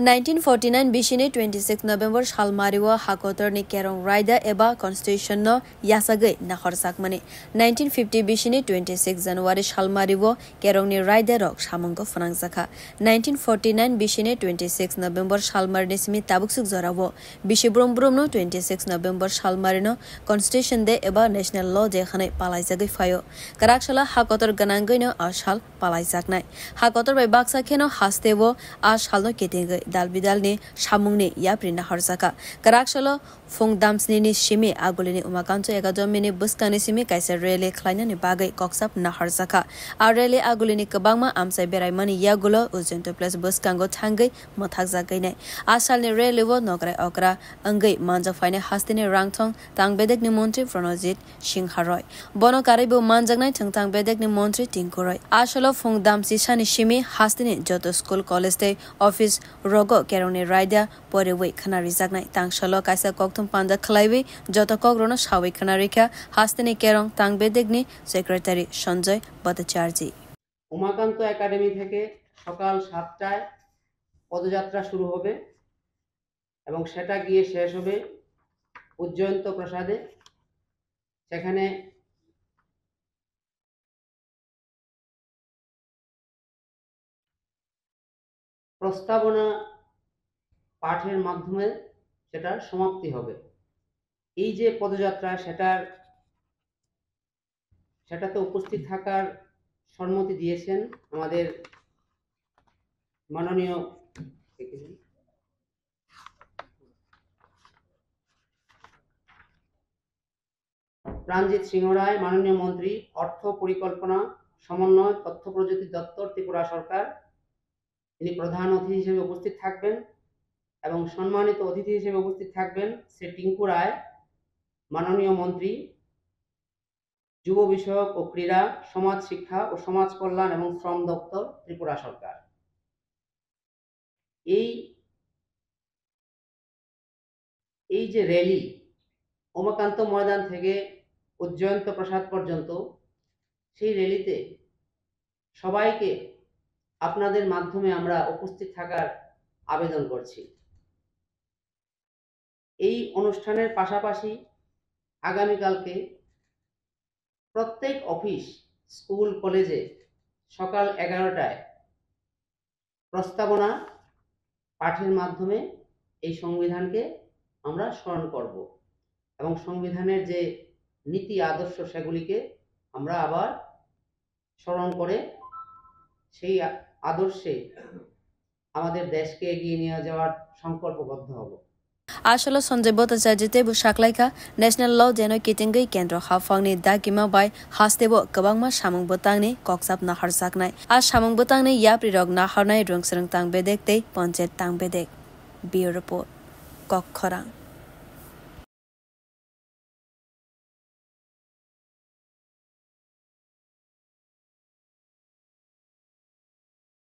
1949 bishini 26 November shalmariwa hakotor ni kerong raida eba constitution no yasagai na khorsakmani 1950 bishini 26 January shalmariwo kerong ni raida rok samangko phanangsakha 1949 bishini 26 November shalmar ni simi tabuksuk jorawo bishi brom brom no 26 November shalmari no constitution de eba national law de khane palaijagai phayo karakshala hakotor ganangai no ashal palaijaknai hakotor bai baksa kheno hastewo ashal no ketengai dal bidalni samungni yaprina harsaka karaksalo fong damsni shimi agulini umakanto ekadomini buskani simi kaisa rele khlainani bagai koksap na harsaka arele agulini kabangma amsai beraimani yagulo ujento plus buskango thangai mothak jagai ne asalni rele wo nograi okra angai manja faine hastini rangthong tangbedek ni mantri pranojit singh haroi bono karibu manjangnai thangtang bedek ni mantri tingkoroi asalo fong damsi sani shimi hastini রগত কেরণে রায়দা পরে ওই খানা রিজাক তাং সলক কাইসা কক্তম পান্দা খেলাইবে যত কগ্রণ সাবই খানা রেখা হাস্তেনে কেরং তাং বেদেগ্নে সেক্রেটারি সঞ্জয় ভট্টাচার্যী উমাকান্ত একাডেমি থেকে সকাল সাতটায় পদযাত্রা শুরু হবে এবং সেটা গিয়ে শেষ হবে উজ্জয়ন্ত প্রসাদে, সেখানে প্রস্তাবনা পাঠের মাধ্যমে সেটার সমাপ্তি হবে। এই যে পদযাত্রা, সেটার, সেটাতে উপস্থিত থাকার সম্মতি দিয়েছেন আমাদের মাননীয় প্রাণজিৎ সিংহ রায়, মাননীয় মন্ত্রী অর্থ পরিকল্পনা সমন্বয় তথ্য প্রযুক্তি দপ্তর, ত্রিপুরা সরকার তিনি প্রধান অতিথি হিসেবে উপস্থিত থাকবেন এবং সম্মানিত অতিথি হিসেবে উপস্থিত থাকবেন, শ্রী টিঙ্কু রায়, মাননীয় মন্ত্রী, যুব বিষয়ক ও ক্রীড়া, সমাজ শিক্ষা ও সমাজ কল্যাণ এবং শ্রম দপ্তর ত্রিপুরা সরকার। এই এই যে র্যালি উমাকান্ত ময়দান থেকে উজ্জয়ন্ত প্রসাদ পর্যন্ত, সেই র্যালিতে সবাইকে আপনাদের মাধ্যমে আমরা উপস্থিত থাকার আবেদন করছি। এই অনুষ্ঠানের পাশাপাশি আগামীকালকে প্রত্যেক অফিস, স্কুল, কলেজে সকাল এগারোটায় প্রস্তাবনা পাঠের মাধ্যমে এই সংবিধানকে আমরা স্মরণ করব এবং সংবিধানের যে নীতি, আদর্শ, সেগুলিকে আমরা আবার স্মরণ করে সেই আদর্শে আমাদের দেশকে এগিয়ে নিয়ে যাওয়ার সংকল্পবদ্ধ হব। আসলে সঞ্জয় ভট্টাচার্যতে বুসাকলাইকা ন্যাশনাল ল জেন কিটেঙ্গই কেন্দ্র হাফংনি দা কিমা বাই হাসতেব গবাং মা সামং বতাংনি কক্সাপ নাহার সাকনাই। আর সামং বতাংনি ইয়াপ্রি রগ নাহারনাই রং সরং তাং বেদেক তে পঞ্চায়েত তাং বেদেক বিও রিপোর্ট, কক্ষরাং।